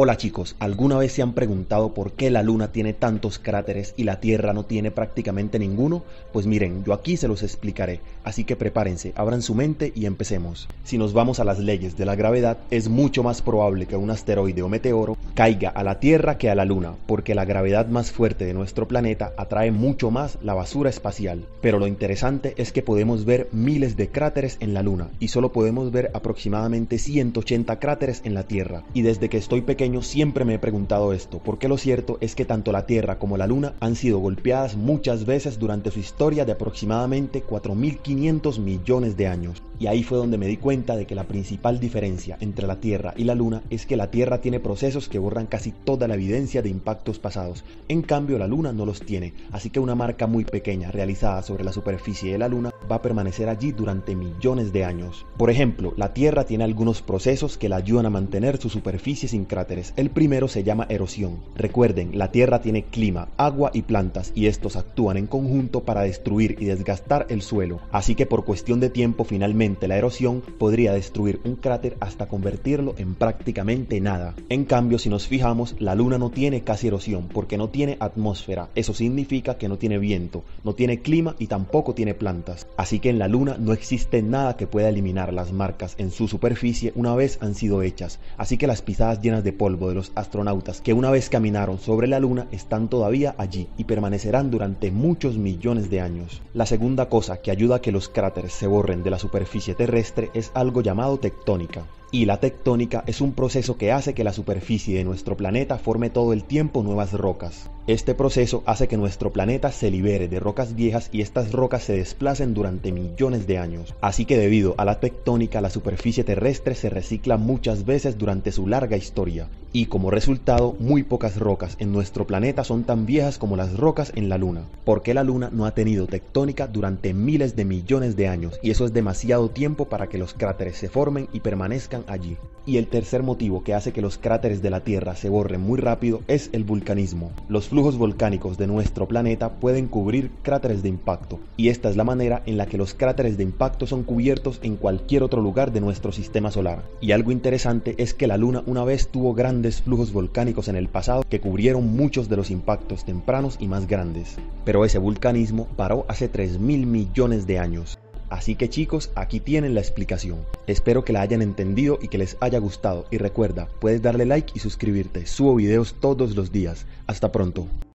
Hola chicos, ¿alguna vez se han preguntado por qué la Luna tiene tantos cráteres y la Tierra no tiene prácticamente ninguno? Pues miren, yo aquí se los explicaré, así que prepárense, abran su mente y empecemos. Si nos vamos a las leyes de la gravedad, es mucho más probable que un asteroide o meteoro caiga a la Tierra que a la Luna, porque la gravedad más fuerte de nuestro planeta atrae mucho más la basura espacial. Pero lo interesante es que podemos ver miles de cráteres en la Luna y solo podemos ver aproximadamente 180 cráteres en la Tierra. Y desde que estoy pequeño siempre me he preguntado esto, porque lo cierto es que tanto la Tierra como la Luna han sido golpeadas muchas veces durante su historia de aproximadamente 4.500 millones de años. Y ahí fue donde me di cuenta de que la principal diferencia entre la Tierra y la Luna es que la Tierra tiene procesos que borran casi toda la evidencia de impactos pasados, en cambio la Luna no los tiene, así que una marca muy pequeña realizada sobre la superficie de la Luna va a permanecer allí durante millones de años. Por ejemplo, la Tierra tiene algunos procesos que la ayudan a mantener su superficie sin cráteres. El primero se llama erosión. Recuerden, la Tierra tiene clima, agua y plantas y estos actúan en conjunto para destruir y desgastar el suelo, así que por cuestión de tiempo finalmente la erosión podría destruir un cráter hasta convertirlo en prácticamente nada. En cambio, si nos fijamos, la Luna no tiene casi erosión porque no tiene atmósfera. Eso significa que no tiene viento, no tiene clima y tampoco tiene plantas. Así que en la Luna no existe nada que pueda eliminar las marcas en su superficie una vez han sido hechas. Así que las pisadas llenas de polvo de los astronautas que una vez caminaron sobre la Luna están todavía allí y permanecerán durante muchos millones de años. La segunda cosa que ayuda a que los cráteres se borren de la superficie terrestre es algo llamado tectónica. Y la tectónica es un proceso que hace que la superficie de nuestro planeta forme todo el tiempo nuevas rocas. Este proceso hace que nuestro planeta se libere de rocas viejas y estas rocas se desplacen durante millones de años. Así que debido a la tectónica la superficie terrestre se recicla muchas veces durante su larga historia. Y como resultado, muy pocas rocas en nuestro planeta son tan viejas como las rocas en la Luna, porque la Luna no ha tenido tectónica durante miles de millones de años y eso es demasiado tiempo para que los cráteres se formen y permanezcan allí. Y el tercer motivo que hace que los cráteres de la Tierra se borren muy rápido es el vulcanismo. Los flujos volcánicos de nuestro planeta pueden cubrir cráteres de impacto, y esta es la manera en la que los cráteres de impacto son cubiertos en cualquier otro lugar de nuestro sistema solar. Y algo interesante es que la Luna una vez tuvo grandes flujos volcánicos en el pasado que cubrieron muchos de los impactos tempranos y más grandes, pero ese vulcanismo paró hace 3 mil millones de años. Así que chicos, aquí tienen la explicación. Espero que la hayan entendido y que les haya gustado. Y recuerda, puedes darle like y suscribirte. Subo videos todos los días. Hasta pronto.